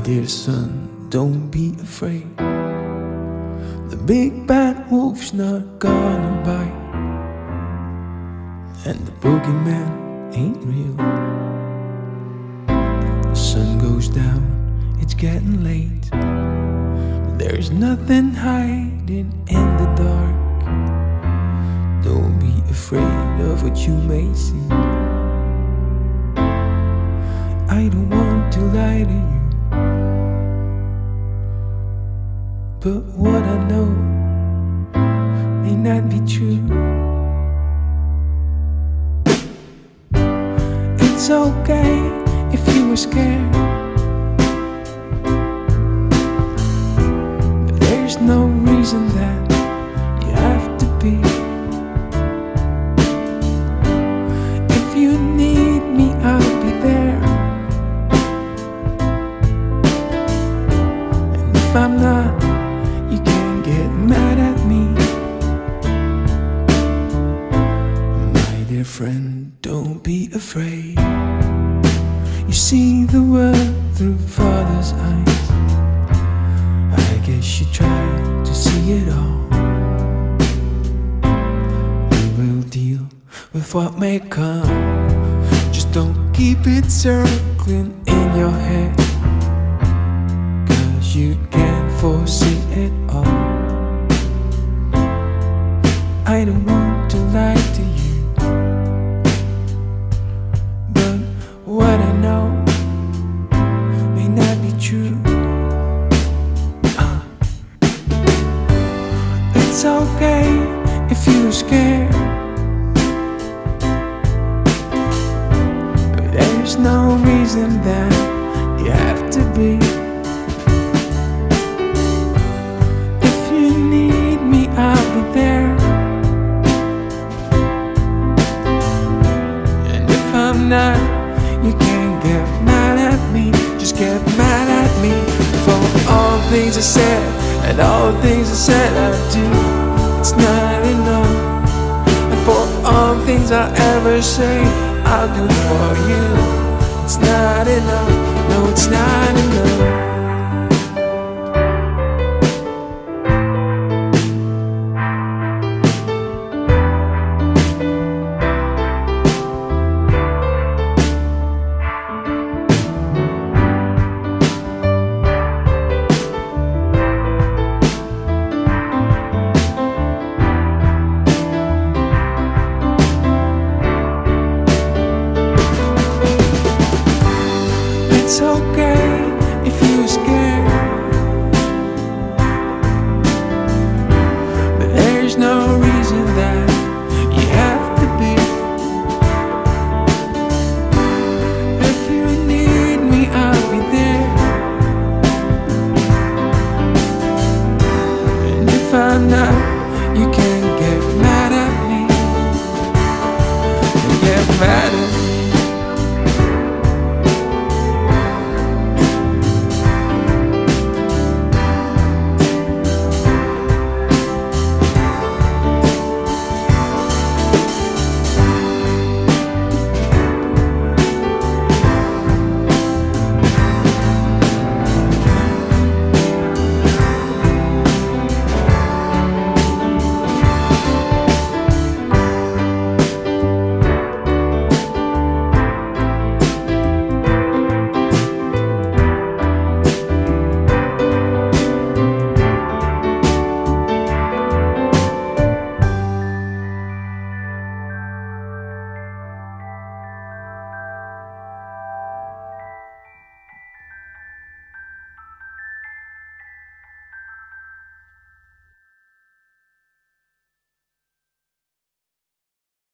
dear son, don't be afraid. The big bad wolf's not gonna bite, and the boogeyman ain't real. The sun goes down, it's getting late. There's nothing hiding in the dark. Don't be afraid of what you may see. I don't want to lie to you. But what I know may not be true. It's okay if you were scared. You can't get mad at me. My dear friend, don't be afraid. You see the world through Father's eyes. I guess you try to see it all. We will deal with what may come. Just don't keep it circling in your head. Cause you can't foresee It's okay if you're scared. But there's no reason that you have to be. If you need me, I'll be there. And if I'm not, you can't get mad at me. Just get mad at me for all the things I said and all the things I said I'd do. It's not enough. And for all things I ever say, I'll do for you. It's not enough. No, it's not enough. up You can't get mad at me. Get mad at me